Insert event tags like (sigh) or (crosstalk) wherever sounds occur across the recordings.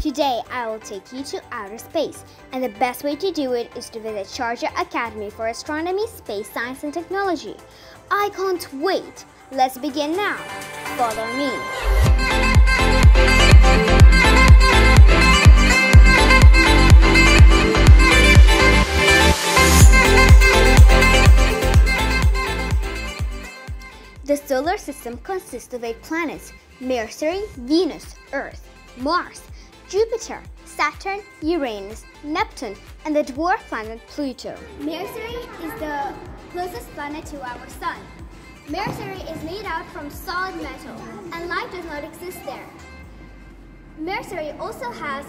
Today, I will take you to outer space, and the best way to do it is to visit Sharjah Academy for Astronomy, Space Science and Technology. I can't wait! Let's begin now. Follow me. The solar system consists of eight planets Mercury, Venus, Earth, Mars, Jupiter, Saturn, Uranus, Neptune, and the dwarf planet Pluto. Mercury is the closest planet to our Sun. Mercury is made out from solid metal, and life does not exist there. Mercury also has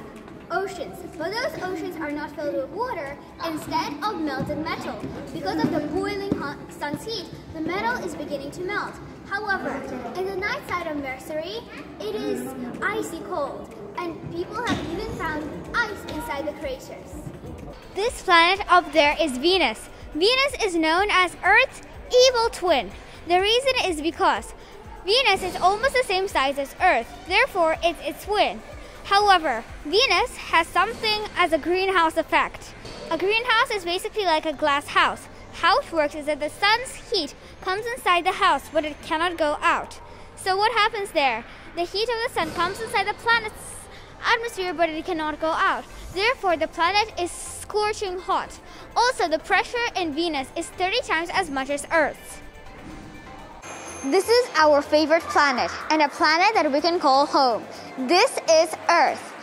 oceans, but those oceans are not filled with water, instead of melted metal. Because of the boiling sun's heat, the metal is beginning to melt. However, in the night side of Mercury, it is icy cold, and people have even found ice inside the craters. This planet up there is Venus. Venus is known as Earth's evil twin. The reason is because Venus is almost the same size as Earth, therefore, it's its twin. However, Venus has something as a greenhouse effect. A greenhouse is basically like a glass house. How it works is that the sun's heat comes inside the house, but it cannot go out. So, what happens there? The heat of the sun comes inside the planet's atmosphere, but it cannot go out. Therefore, the planet is scorching hot. Also, the pressure in Venus is 30 times as much as Earth's. This is our favorite planet, and a planet that we can call home. This is Earth.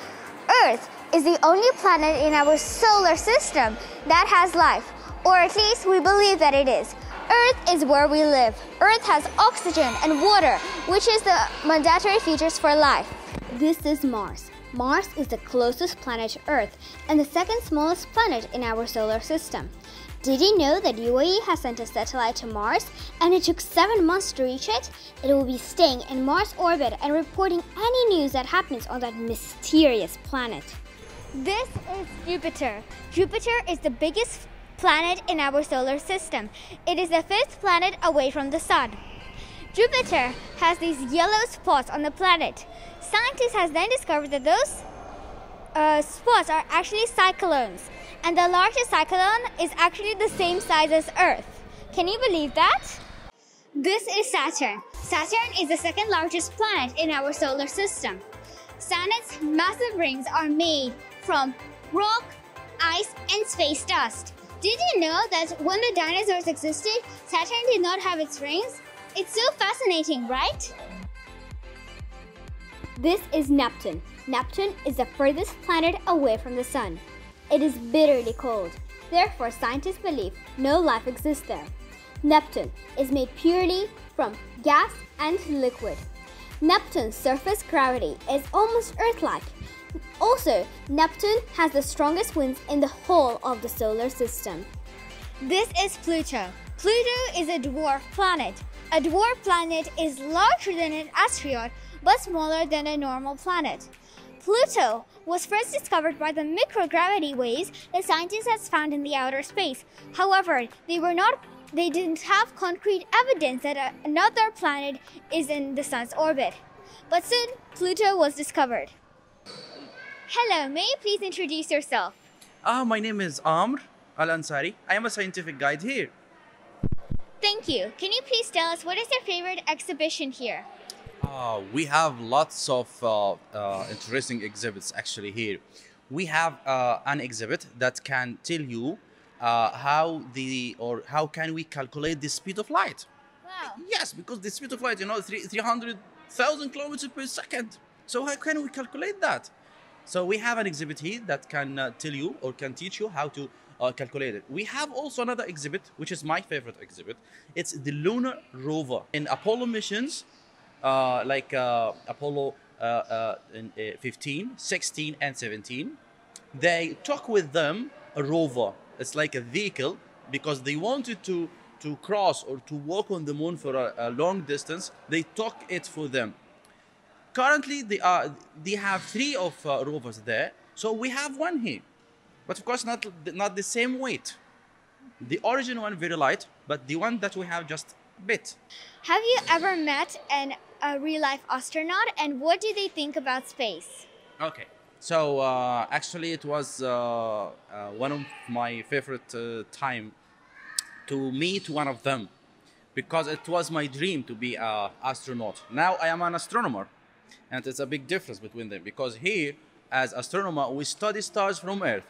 Earth is the only planet in our solar system that has life, or at least we believe that it is. Earth is where we live. Earth has oxygen and water, which is the mandatory features for life. This is Mars. Mars is the closest planet to Earth and the second smallest planet in our solar system. Did you know that UAE has sent a satellite to Mars and it took seven months to reach it? It will be staying in Mars orbit and reporting any news that happens on that mysterious planet. This is Jupiter. Jupiter is the biggest planet in our solar system. It is the fifth planet away from the sun. Jupiter has these yellow spots on the planet. Scientists have then discovered that those uh, spots are actually cyclones, and the largest cyclone is actually the same size as Earth. Can you believe that? This is Saturn. Saturn is the second largest planet in our solar system. Saturn's massive rings are made from rock, ice, and space dust. Did you know that when the dinosaurs existed, Saturn did not have its rings? It's so fascinating, right? This is Neptune. Neptune is the furthest planet away from the Sun. It is bitterly cold. Therefore, scientists believe no life exists there. Neptune is made purely from gas and liquid. Neptune's surface gravity is almost Earth like. Also, Neptune has the strongest winds in the whole of the solar system. This is Pluto. Pluto is a dwarf planet. A dwarf planet is larger than an asteroid but smaller than a normal planet. Pluto was first discovered by the microgravity waves that scientists had found in the outer space. However, they were not they didn't have concrete evidence that a, another planet is in the sun's orbit. But soon Pluto was discovered. Hello, may you please introduce yourself? Ah, my name is Amr Al Ansari. I am a scientific guide here. Thank you. Can you please tell us what is your favorite exhibition here? Uh, we have lots of uh, uh, interesting exhibits actually here. We have uh, an exhibit that can tell you uh, how the or how can we calculate the speed of light. Wow. Yes, because the speed of light, you know, three three hundred thousand kilometers per second. So how can we calculate that? So we have an exhibit here that can uh, tell you or can teach you how to uh, calculate it. We have also another exhibit, which is my favorite exhibit. It's the lunar rover in Apollo missions uh, like uh, Apollo uh, uh, uh, 15, 16, and 17. They took with them a rover. It's like a vehicle because they wanted to to cross or to walk on the moon for a, a long distance. They took it for them. Currently, they are they have three of rovers there. So we have one here, but of course not not the same weight. The origin one very light, but the one that we have just bit. Have you ever met an, a real life astronaut and what do they think about space? Okay. So uh, actually, it was uh, uh, one of my favorite uh, time to meet one of them because it was my dream to be an astronaut. Now I am an astronomer, and it's a big difference between them because here, as astronomer, we study stars from Earth,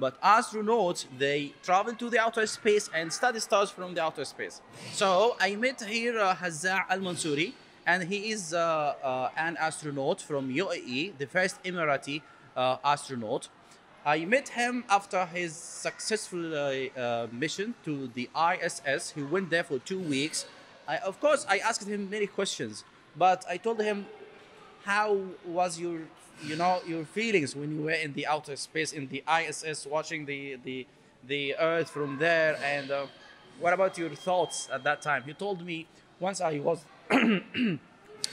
but astronauts they travel to the outer space and study stars from the outer space. So I met here uh, Hazza Al Mansouri, and he is uh, uh, an astronaut from UAE, the first Emirati uh, astronaut. I met him after his successful uh, mission to the ISS. He went there for two weeks. I, of course, I asked him many questions, but I told him, "How was your, you know, your feelings when you were in the outer space in the ISS, watching the the the Earth from there? And uh, what about your thoughts at that time?" He told me once I was (clears throat)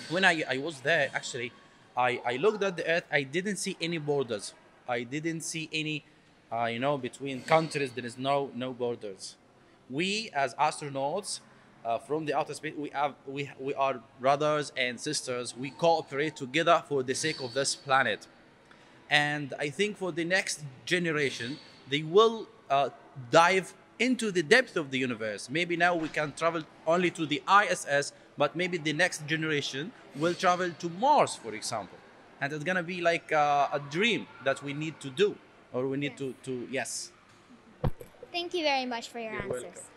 when I, I was there actually I, I looked at the earth i didn't see any borders i didn't see any uh, you know between countries there is no no borders we as astronauts uh, from the outer space we have we, we are brothers and sisters we cooperate together for the sake of this planet and i think for the next generation they will uh, dive into the depth of the universe maybe now we can travel only to the iss but maybe the next generation will travel to Mars, for example. And it's gonna be like uh, a dream that we need to do, or we need to, to, yes. Thank you very much for your You're answers. welcome.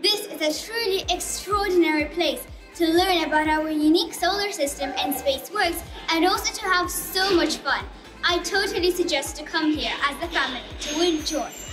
This is a truly extraordinary place to learn about our unique solar system and space works and also to have so much fun. I totally suggest to come here as a family to enjoy.